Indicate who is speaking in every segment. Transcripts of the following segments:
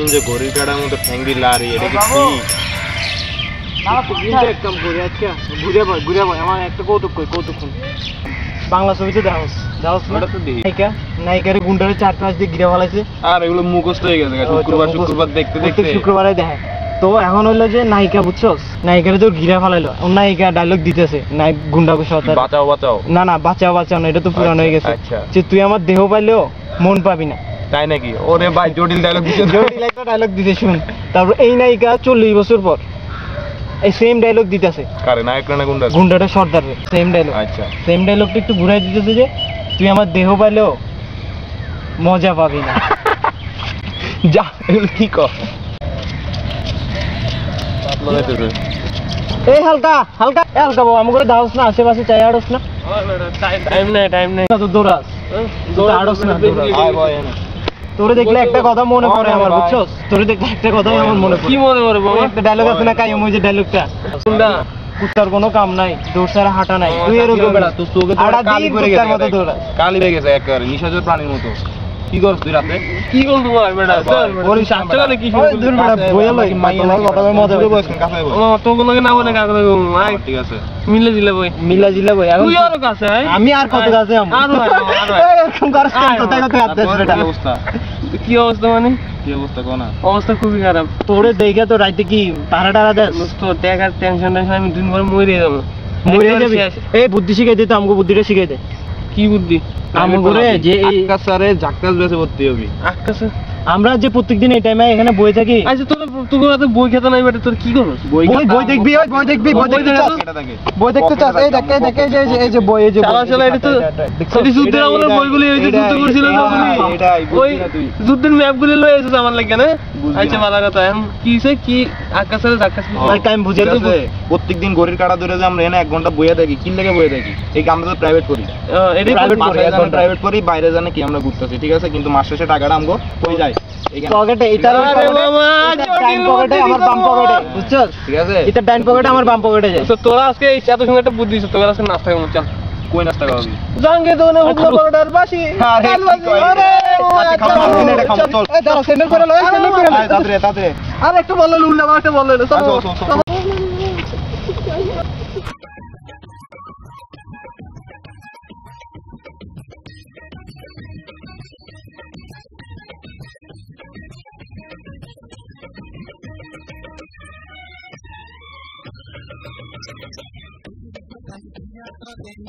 Speaker 1: প্রত্যেকদিন যে ঘড়ির কাটার মতো ফ্যাঙ্গি লারি এটা কি ঠিক?
Speaker 2: করি আজকে ঘুরে ভাই ঘুরে ভাই আমার একটা কৌতুক কই কৌতুক বাংলা ছবিতে দাওস দাওস
Speaker 1: ওটা তো।
Speaker 2: নায়িকা নায়িকারে গুন্ডারে চার পাঁচ দিয়ে ঘিরে ফেলাইছে।
Speaker 1: আর এগুলো মুখস্থ হয়ে গেছে শুক্রবার শুক্রবার দেখতে দেখতে।
Speaker 2: শুক্রবারে দেখে তো এখন হইল যে নায়িকা বুঝছস? নায়িকারে তো ঘিরে ফেলাইলো। নায়িকা ডায়লগ দিতেছে নায়ক গুন্ডাকে সতার
Speaker 1: বাঁচাও বাঁচাও।
Speaker 2: না না বাঁচাও বাঁচাও না এটা তো পুরানো হয়ে গেছে।
Speaker 1: আচ্ছা।
Speaker 2: যে তুই আমার দেহ পাইলেও মন পাবি না।
Speaker 1: তাই নাকি? ওরে ভাই জটিল ডায়লগ দিছে
Speaker 2: জটিল একটা ডায়লগ দিতে শুন। তারপর এই নায়িকা চল্লিশ বছর পর এই সেম ডায়লগ দিতেছে।
Speaker 1: কারে নায়ক না গুন্ডা?
Speaker 2: গুন্ডাটা সর্দার সেম ডায়লগ
Speaker 1: আচ্ছা।
Speaker 2: সেম ডায়লগটা একটু ঘুরাই দিতেছে যে তুই আমার দেহ পাইলেও মজা পাবি না।
Speaker 1: যা কি কর? পাতলা
Speaker 2: এই হালকা হালকা। এ হালকা বাবু আমাকে দাওস না আশেপাশে চাই আড়স না।
Speaker 3: টাইম নেই। টাইম নেই
Speaker 2: তো দৌড়াস। আড়স না দৌড়াস।
Speaker 1: আয় বয় এনে।
Speaker 2: তোরে দেখলে একটা কথা মনে পড়ে আমার বুঝছস? তোরে দেখলে একটা কথাই আমার মনে পড়ে।
Speaker 3: কি মনে বাবা
Speaker 2: একটা ডায়লগ আছে না কাইম ওই যে ডায়লগটা
Speaker 3: কোনটা?
Speaker 2: কুত্তার কোনো কাম নাই ছাড়া হাঁটা নাই। তুই এরকম
Speaker 1: বেড়া, তোর চোখে
Speaker 2: আড়া
Speaker 1: কালি পড়ে
Speaker 2: কুত্তার
Speaker 1: গেছে
Speaker 2: মতো দৌড়াস।
Speaker 1: কালি হয়ে গেছে একেবারে নিশাচর প্রাণীর মতো। কি করছ তুই রাতে?
Speaker 3: কি করব তোমার বেটা? চল সাতটা গেলে কি
Speaker 2: ওই দূর বেড়া বইয়া লই। তোমার কথা মজা
Speaker 1: বয়স
Speaker 2: হইছে।
Speaker 1: কাছে বল
Speaker 3: ও তো কোনো না বলে কাকে আয়।
Speaker 1: ঠিক আছে।
Speaker 3: মিলে দিলে বই।
Speaker 2: মিলা জিলা বই এখন
Speaker 3: তুই আরও কাছে
Speaker 2: আমি আর কত কাছে আমি
Speaker 3: আরও আয়,
Speaker 2: এরকম করছ কেন?
Speaker 3: আয়,
Speaker 2: কোথায় কোথায় হাত বেটা?
Speaker 1: কি অবস্থা?
Speaker 3: কি অবস্থা মানে?
Speaker 1: কি অবস্থা কোনা?
Speaker 3: অবস্থা খুবই খারাপ।
Speaker 2: তোরে দেখে তো রাইতে কি পাহাড়া টাড়া দেস?
Speaker 3: তো দেখার টেনশন টেনশন আমি দিন পরে মরে যাব।
Speaker 2: মরে যাবি? এই বুদ্ধি শিখাই দে তো আমাকে বুদ্ধিটা শিখাই দে।
Speaker 3: কি বুদ্ধি?
Speaker 2: আমার যে এই
Speaker 1: আকাশারে ঝাক্কাস বেসে ভর্তি হবি।
Speaker 3: আকাশে
Speaker 2: আমরা যে প্রত্যেকদিন এই টাইমে এখানে বই থাকি।
Speaker 3: আচ্ছা তোর তোর হাতে বই খেতে নাই বেটা তোর কি করছ
Speaker 2: বই বই দেখবি ওই বই দেখবি বই দেখতে চাস? বই দেখতে চাস এই দেখ এই দেখ এই যে এই যে বই এই যে বই,
Speaker 3: চালা চালা এটা তো আমলের বইগুলি ওই যে যুদ্ধ করছিল
Speaker 1: না
Speaker 3: ওই
Speaker 1: না তুই।
Speaker 3: যুদ্ধের লয়ে এসেছে আমার লাগে না? আচ্ছা ভালো কথা। এখন কি হইছে কি আকাশের আকাশ
Speaker 2: ভাই, বুঝে তো
Speaker 1: প্রত্যেকদিন ঘড়ির কাটা ধরে যে আমরা এনে এক ঘণ্টা বইয়া থাকি কি লেগে বইয়া থাকি। এই আমরা তো প্রাইভেট করি।
Speaker 3: এটাই
Speaker 2: Private করি, এক
Speaker 1: প্রাইভেট করি বাইরে জানে কি আমরা ঘুরতেছি ঠিক আছে? কিন্তু মাস শেষে টাকাটা আমগো কই যায়।
Speaker 2: পকেটে এটার ওই পকেটে,
Speaker 3: বাবা,
Speaker 2: এটার
Speaker 3: জটিল
Speaker 2: ডাইন পকেটে
Speaker 3: বুদ্ধি
Speaker 2: আমার বাম পকেটে বুঝছস
Speaker 1: ঠিক আছে?
Speaker 2: এটার ডাইন পকেটে আমার বাম পকেটে যায়।
Speaker 3: তো তোরা আজকে এত সুন্দর একটা বুদ্ধি দিছো তোরা আজকে নাস্তা চল।
Speaker 1: কই নাস্তা খাওয়াবি
Speaker 3: জাঙ্গে দোনে হুকনা পরোটার বাসি।
Speaker 1: আরে,
Speaker 3: বাসি, আরে,
Speaker 1: আচ্ছা, খাব,
Speaker 2: দাঁড়া সেন্ডেল করে লয় সেন্ডেল করে লয়
Speaker 1: তাড়াতাড়ি তাড়াতাড়ি
Speaker 3: আর একটু বলল লুল্লা একটা বলল
Speaker 1: আচ্ছা, চল,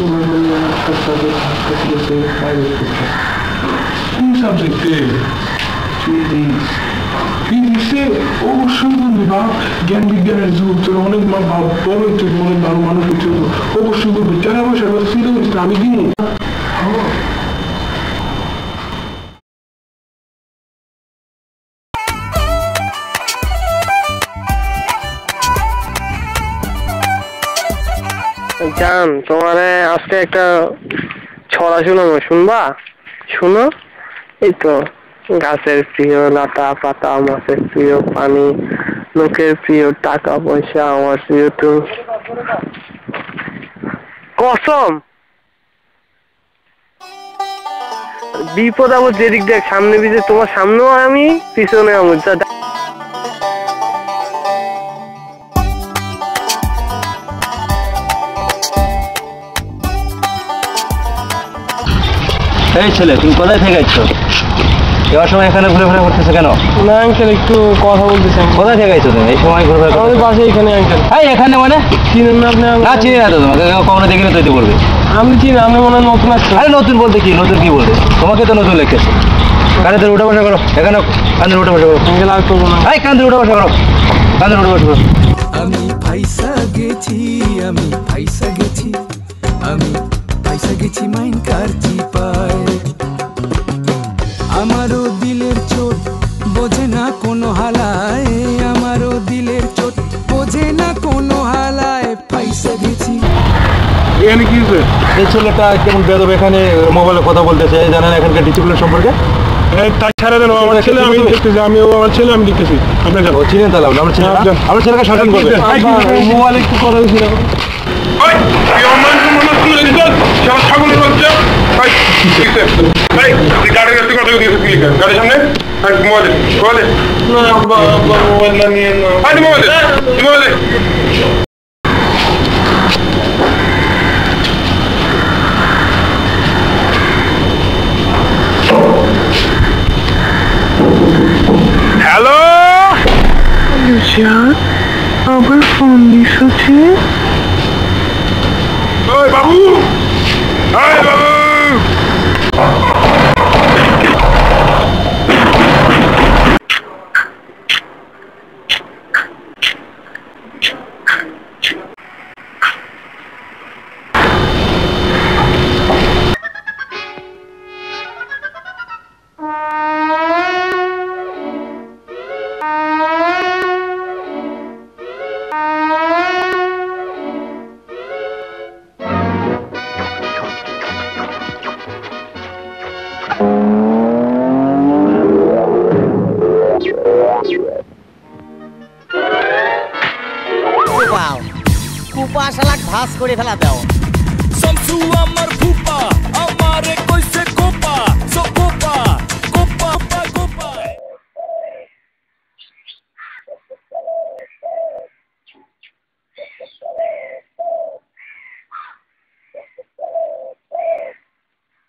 Speaker 4: বলল একটা সাবজেক্ট থাকতে গেছে প্রাইভেট করতে কোন সাবজেক্টে ফিজিক্স ফিজিক্সে অবশ্যই তোর অনেক ভালো মানুষ হচ্ছে অবশ্যই আমি
Speaker 3: জান আজকে একটা ছড়া শুনাবো, শুনবা? শুনো? এই তো, গাছের প্রিয়, লতা, পাতা, মাছের প্রিয়, পানি, লোকের প্রিয়, টাকা পয়সা, আমার প্রিয় তুমি কসম! বিপদ আমার যেদিক দেখ সামনে পিছে তোমার সামনেও আমি পিছনে আমি। যা
Speaker 2: এই ছেলে তুমি কোথায় থেকে আইছো এবার সময় এখানে ঘুরে ঘুরে করতেছো কেন?
Speaker 3: না আঙ্কেল একটু কথা বলতেছেন
Speaker 2: কোথায় থেকে আইছো তুমি? এই সময় ঘুরে ঘুরে
Speaker 3: আমাদের পাশে এখানে আঙ্কেল
Speaker 2: এই এখানে মানে?
Speaker 3: চিনেন না আপনি?
Speaker 2: না চিনি না তো তোমাকে। কখনো দেখিনি তৈরি করবে
Speaker 3: আমি চিনি আপনি মনে হয় নতুন আসছেন
Speaker 2: আরে নতুন বলতে কি? নতুন কি বলতে তোমাকে তো নতুন লেখতেছে কানে উঠে বসে করো। এখানে কানে উঠে বসে করো। আর করব না। এই কানে উঠে বসে করো। কানে উঠে বসে করো।
Speaker 5: আমি ফাইসা গেছি আমি ফাইসা গেছি আমি ফাইসা গেছি মাইন কার চিপায় আমারও দিলের চোট বোঝে না কোনো হালায়
Speaker 4: এখানে কি হয়েছে?
Speaker 6: এই ছেলেটা কেমন বেদব এখানে মোবাইলে কথা বলতেছে জানেন এখানকার ডিসিপ্লিন সম্পর্কে?
Speaker 4: এই তাই ছাড়া দেন আমার ছেলে আমি দেখতেছি আমি ও আমার ছেলে আমি দেখতেছি। আপনি যান।
Speaker 6: চিনেন তাহলে? ছেলে
Speaker 4: হ্যাঁ,
Speaker 6: ছেলেকে শাসন করবে।
Speaker 4: মোবাইলে একটু কথা হয়েছিল
Speaker 7: ছাগলের বাচ্চা। গাড়ির কাছে কথা দিয়েছিস গাড়ির সামনে? ভাই মোবাইল।
Speaker 4: না নিয়ে
Speaker 7: মোবাইল। মোবাইল। দে হ্যালো
Speaker 8: আবার ফোন দিছে
Speaker 7: ওই বাবু ওই বাবু
Speaker 9: পাও ভাস করে ফেলা দাও।
Speaker 5: শামসু আমার ফুপা আমারে কইছে কোপা সো কোপা কোপা কোপা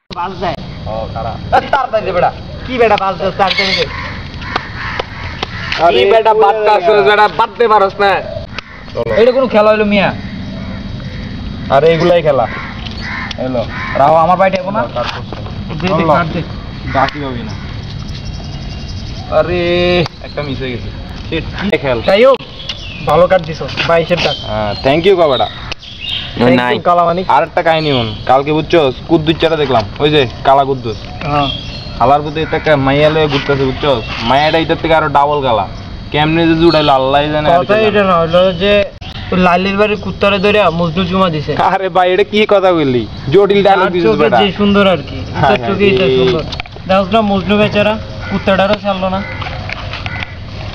Speaker 2: বাস দেয়
Speaker 1: ও খারাপ
Speaker 2: তাড়াতাড়ি দে বেটা। কি বেটা বাস দেয় তাড়াতাড়ি দে।
Speaker 1: কি বেটা বাট্টা আসলে বেটা বাটতে পারস না।
Speaker 2: এটা কোনো খেলা হইল মিয়া?
Speaker 1: আরে এগুলাই খেলা। এলো।
Speaker 2: রাও আমার বাড়িতে যাব না? দে দে কাট দে।
Speaker 1: বাকি হবে না। আরে একটা মিস হয়ে গেছে। Shit, কি খেল।
Speaker 2: যাই হোক ভালো কাট দিছো। বাইশের টাকা
Speaker 1: হ্যাঁ থ্যাংক ইউ কবেটা নাই
Speaker 2: কালামানি
Speaker 1: আর একটা কাহিনী হন কালকে বুঝছ কুদ্দুস চাটা দেখলাম। ওই যে কালা কুদ্দুস।
Speaker 2: হ্যাঁ।
Speaker 1: হালার প্রতি এটা একটা মাইয়া লয়ে ঘুরতেছে বুঝছ? মাইয়াটা এটার থেকে আরও ডাবল কালা। কেমনে যে জুড়াইলো আল্লাহ জানে
Speaker 2: কথা এটা না হলো যে লালির বাড়ির কুত্তারে ধরে মজনু চুমা দিছে।
Speaker 1: আরে ভাই এটা কি কথা বললি? জটিল ডায়লগ দিছিস বেটা।
Speaker 2: যে সুন্দর আর কি। তার চোখে এটা সুন্দর। দেখো না মজনু বেচারা কুত্তাটারও ছাড়লো না।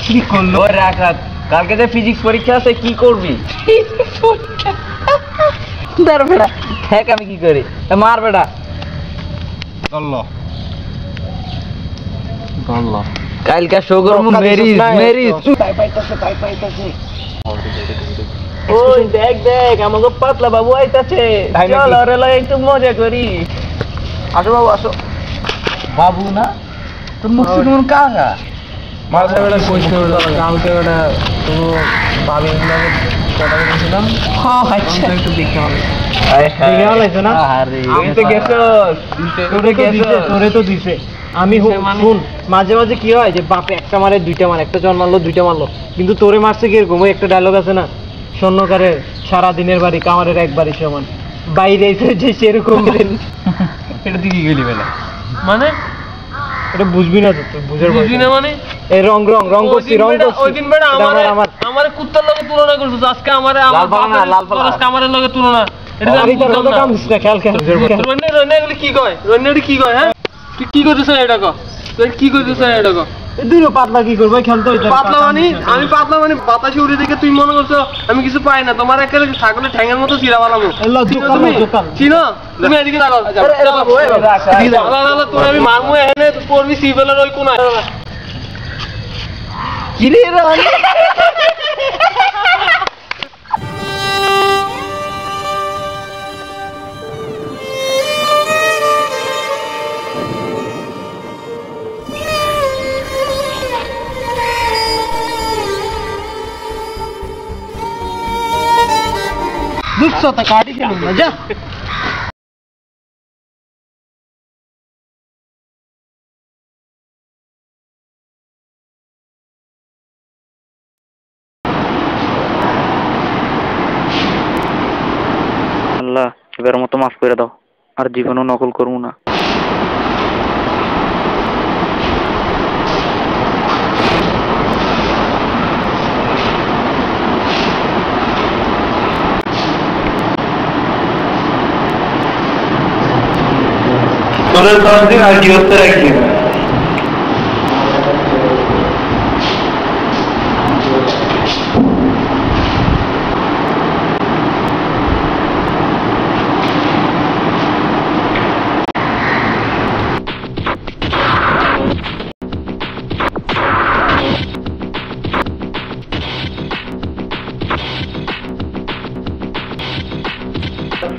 Speaker 2: কি করল?
Speaker 1: ওই রাখ রাখ। কালকে যে ফিজিক্স পরীক্ষা আছে কি করবি?
Speaker 2: দাঁড় বেটা। দেখ আমি কি করি। মার বেটা।
Speaker 1: চলল
Speaker 2: কালকা শো করব মেরি মেরি ওই দেখ দেখ আমাকে পাতলা বাবু আইতাছে। চল ওরে লয় একটু মজা করি। আসো বাবু আসো। বাবু না? তোর মুখ মন বেটা কইছে কালকে তো কথা বলছিলাম হ্যাঁ আচ্ছা। একটু দেখতে হবে
Speaker 1: তো গেছস।
Speaker 2: তোরে তো দিছে আমি হু- শুন মাঝে মাঝে কি হয় যে বাপে একটা মারে দুইটা মারে একটা জন মারলো দুইটা মারলো। কিন্তু তোরে মারছে কি এরকম ওই একটা ডায়লগ আছে না? স্বর্ণকারে সারা দিনের বাড়ি কামারের একবারই সমান। বাইরে এসে যে সেরকম
Speaker 1: এটা তুই কি গেলি বেলা?
Speaker 2: মানে? এটা বুঝবি না তুই বুঝার বুঝবি না
Speaker 3: মানে?
Speaker 2: এই রং রং রং করছি রং করছি।
Speaker 3: ওই দিন বেটা
Speaker 2: এটা
Speaker 3: আমারে
Speaker 2: আমার
Speaker 3: কুত্তার লগে তুলনা করছিস আজকে আমারে আমার বাপের
Speaker 1: লাল।
Speaker 3: আজকে আমারে লগে তুলনা। এটা আমি না।
Speaker 2: কাম না খেয়াল খেয়াল
Speaker 3: কি কয়? রন্যা কি কয় হ্যাঁ? তুই কি করতেছ এটা কো? তুই কি করতেছ এটা কো?
Speaker 2: দুই পাতলা কি করব? খেলতে
Speaker 3: পাতলা। মানে? আমি পাতলা মানে বাতাসে উড়ে দেখে তুমি মনে করছ আমি কিছু পাই না। তোমার একটা ছাগলের ঠ্যাঙের মতো চিরা বানাবো। তুমি? চিনো? তুমি এদিকে দাঁড়াও তোর আমি মারমু এখানে। পড়বি সিভেলের ওই কোনায়।
Speaker 2: রে दुसो तक आड़ी मज़ा
Speaker 10: এবার মতো মাফ করে দাও আর জীবনও নকল করবো না
Speaker 11: তোদের দশ দিন আর কি হচ্ছে একদিন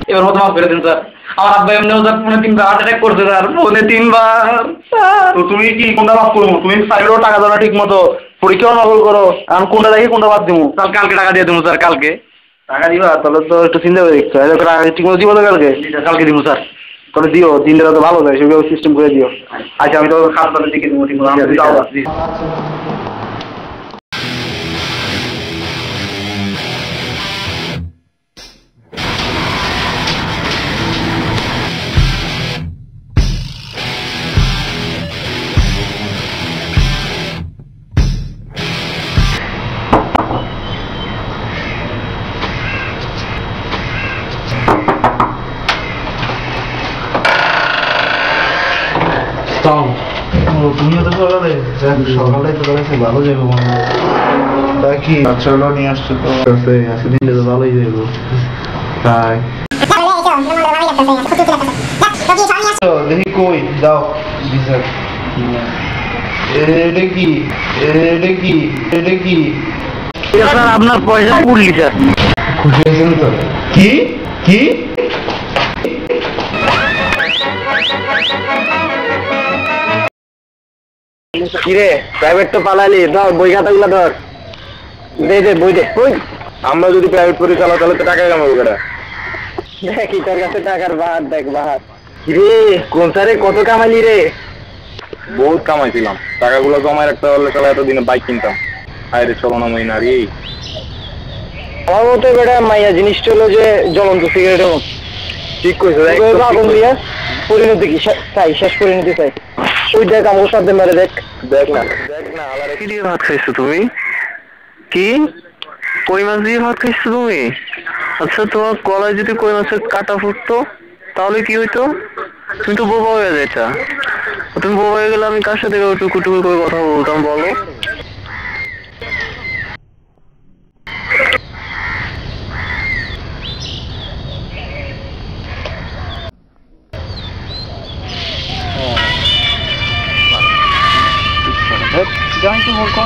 Speaker 11: এবার মতো মাফ করে দিন স্যার আমার আব্বা এমনিও স্যার ফোনে তিনবার হার্ট অ্যাটাক করছে স্যার ফোনে তিনবার। তো তুমি কি কোনটা মাফ করব? তুমি সাইডেও টাকা দাও না ঠিক মতো পরীক্ষাও নকল করো। আমি কোনটা দেখি কোনটা বাদ দিব স্যার কালকে টাকা দিয়ে দেবো স্যার কালকে। টাকা দিবা? তাহলে তো একটু চিন্তা করে দেখছ টাকা ঠিক মতো দিব তো কালকে? কালকে দিব স্যার। তাহলে দিও দিনটা তো ভালো যায়। সেগুলো সিস্টেম করে দিও। আচ্ছা আমি তো খারাপ তাহলে টিকে দিব ঠিক মতো
Speaker 12: কাছে ভালো যাব মনে হয়। তা কি চলো নিয়ে আসছো তো। আছে আজকে দিনটা তো ভালোই যাব তাই দেখি কই দাও বিচার। এটা কি? এটা কি? এটা কি?
Speaker 10: আপনার পয়সা কুড়লি স্যার
Speaker 12: খুশি হয়েছেন তো? কি? কি?
Speaker 10: কিরে প্রাইভেট তো পালালি ধর বই খাতাগুলো ধর। দে দে বই দে বই।
Speaker 1: আমরা যদি প্রাইভেট পরি চালাও তাহলে তো টাকা কামাবো কেটা
Speaker 10: দেখি তোর কাছে টাকার বাহার দেখ বাহার। কিরে কোন স্যারে কত কামালি রে?
Speaker 1: বহুত কামাইছিলাম। টাকাগুলো জমায় রাখতে পারলে তাহলে এতদিনে বাইক কিনতাম। আরে চলো না মহিনা রে।
Speaker 10: আমার মতো বেটা মাইয়া জিনিসটা হলো যে জ্বলন্ত সিগারেটের
Speaker 1: ঠিক কইছো
Speaker 10: আগুন দিয়া পরিণতি কি? চাই শেষ পরিণতি চাই। ওই দেখ আমার সাথে মেরে দেখ।
Speaker 1: দেখ না
Speaker 10: কি দিয়ে ভাত খাইছো তুমি? কি? কই মাছ দিয়ে ভাত খাইছো তুমি? আচ্ছা তোমার গলায় যদি কই মাছের কাটা ফুটতো তাহলে কি হইতো? তুমি তো বোবা হয়ে যেতা তুমি বোবা হয়ে গেলে আমি কার সাথে টুকু টুকু করে কথা বলতাম বলো?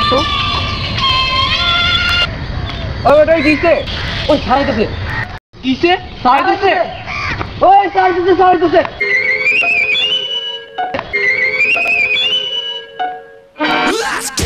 Speaker 11: জানি তো মোর কত ওই ওটা কিসে? ওই সারাইতেছে কিসে? সারাইতেছে ওই সারাইতেছে সারাইতেছে
Speaker 13: challenge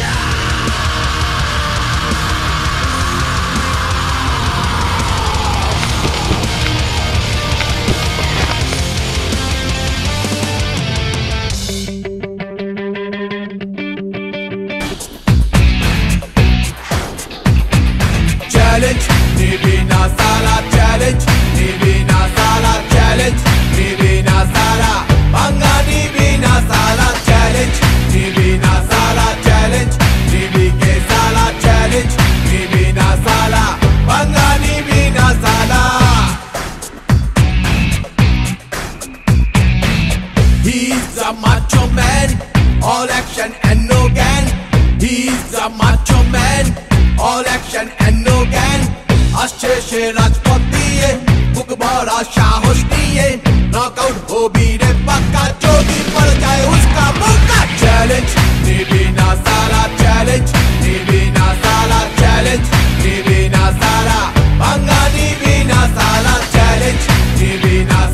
Speaker 13: Challenge challenge Sala Banga challenge challenge challenge Banga He's a macho man, all action and no gan. He's a macho man, all action and no gan. अच्छे से राजपत दिए बुक बड़ा साहस दिए नॉकआउट हो भी रे पक्का चोटी पड़ जाए उसका मौका चैलेंज नीबी ना सारा चैलेंज नीबी ना सारा चैलेंज नीबी ना सारा, बंगाली नीबी ना सारा चैलेंज नीबी ना